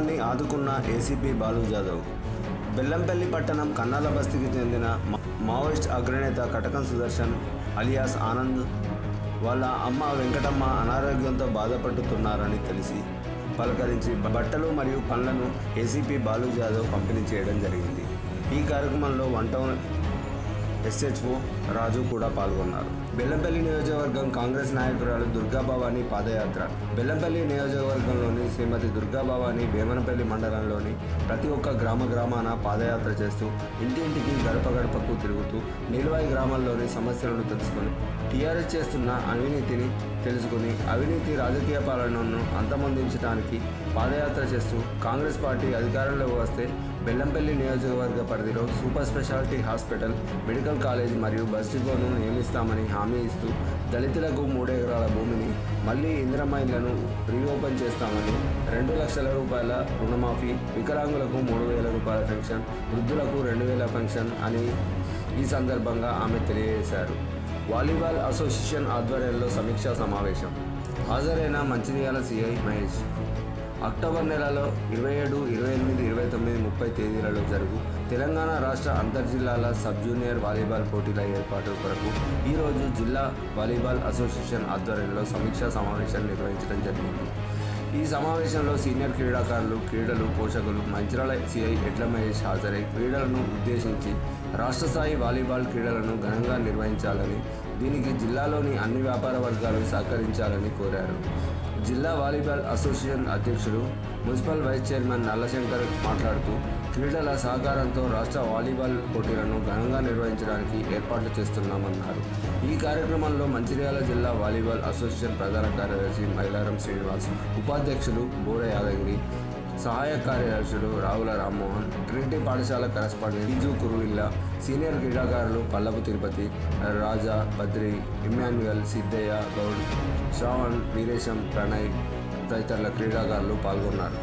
కుటుంబాన్ని ఆదుకున్న ఏసీపీ బాలు జాదవ్. బెల్లంపల్లి పట్టణం కన్నాల బస్తీకి చెందిన మావోయిస్ట్ అగ్రనేత కటకం సుదర్శన్ అలియాస్ ఆనంద్ వాళ్ళ అమ్మ వెంకటమ్మ అనారోగ్యంతో బాధపడుతున్నారని తెలిసి పలకరించి బట్టలు మరియు పనులను ఏసీపీ బాలు జాదవ్ పంపిణీ చేయడం జరిగింది. ఈ కార్యక్రమంలో వన్ టౌన్ ఎస్హెచ్ఓ రాజు కూడా పాల్గొన్నారు. బెల్లంపల్లి నియోజకవర్గం కాంగ్రెస్ నాయకురాలు దుర్గా భవానీ పాదయాత్ర. బెల్లంపల్లి నియోజకవర్గంలోని శ్రీమతి దుర్గా భవానీ మండలంలోని ప్రతి ఒక్క గ్రామ గ్రామాన పాదయాత్ర చేస్తూ ఇంటింటికి గడప గడపకు తిరుగుతూ నిలువాయి గ్రామాల్లోని సమస్యలను తెలుసుకొని టీఆర్ఎస్ చేస్తున్న అవినీతిని తెలుసుకుని అవినీతి రాజకీయ పాలనను అంతమొందించడానికి పాదయాత్ర చేస్తూ కాంగ్రెస్ పార్టీ అధికారంలోకి వస్తే బెల్లంపల్లి నియోజకవర్గ పరిధిలో super speciality hospital medical college మరియు బస్ డిపోను నియమిస్తామని హామీ ఇస్తూ దళితులకు మూడు ఎకరాల భూమిని మళ్ళీ ఇంద్రమైన్లను రీఓపెన్ చేస్తామని రెండు లక్షల రూపాయల రుణమాఫీ వికలాంగులకు మూడు వేల రూపాయల పెన్షన్ వృద్ధులకు రెండు వేల పెన్షన్ అని ఈ సందర్భంగా ఆమె తెలియజేశారు. వాలీబాల్ అసోసియేషన్ ఆధ్వర్యంలో సమీక్షా సమావేశం. హాజరైన మంచిర్యాల సిఐ మహేష్. అక్టోబర్ నెలలో ఇరవై ఏడు ఇరవై ఎనిమిది ఇరవై తొమ్మిది ముప్పై తేదీలలో జరుగు. తెలంగాణ రాష్ట్ర అంతర్జిల్లాల సబ్ జూనియర్ వాలీబాల్ పోటీల ఏర్పాటు కొరకు ఈరోజు జిల్లా వాలీబాల్ అసోసియేషన్ ఆధ్వర్యంలో సమీక్షా సమావేశం నిర్వహించడం జరిగింది. ఈ సమావేశంలో సీనియర్ క్రీడాకారులు క్రీడలు పోషకులు మంచిరాల సిఐ ఎడ్ల మహేష్ హాజరై క్రీడలను ఉద్దేశించి రాష్ట్ర స్థాయి వాలీబాల్ క్రీడలను ఘనంగా నిర్వహించాలని దీనికి జిల్లాలోని అన్ని వ్యాపార వర్గాలు సహకరించాలని కోరారు. జిల్లా వాలీబాల్ అసోసియేషన్ అధ్యక్షుడు మున్సిపల్ వైస్ చైర్మన్ నల్లశంకర్ మాట్లాడుతూ క్రీడల సహకారంతో రాష్ట్ర వాలీబాల్ పోటీలను ఘనంగా నిర్వహించడానికి ఏర్పాట్లు చేస్తున్నామన్నారు. ఈ కార్యక్రమంలో మంచిర్యాల జిల్లా వాలీబాల్ అసోసియేషన్ ప్రధాన కార్యదర్శి మైలారం శ్రీనివాస్ ఉపాధ్యక్షులు బోర యాదగిరి సహాయ కార్యదర్శులు రావుల రామ్మోహన్ ట్రినిటీ పాఠశాల కరస్పాండెంట్ టీజు కురువిల్ల సీనియర్ క్రీడాకారులు పల్లపు తిరుపతి రాజా బద్రి ఇమ్మాన్యుయల్ సిద్ధయ్య గౌడ్ శ్రావణ్ వీరేశం ప్రణయ్ తదితరుల క్రీడాకారులు పాల్గొన్నారు.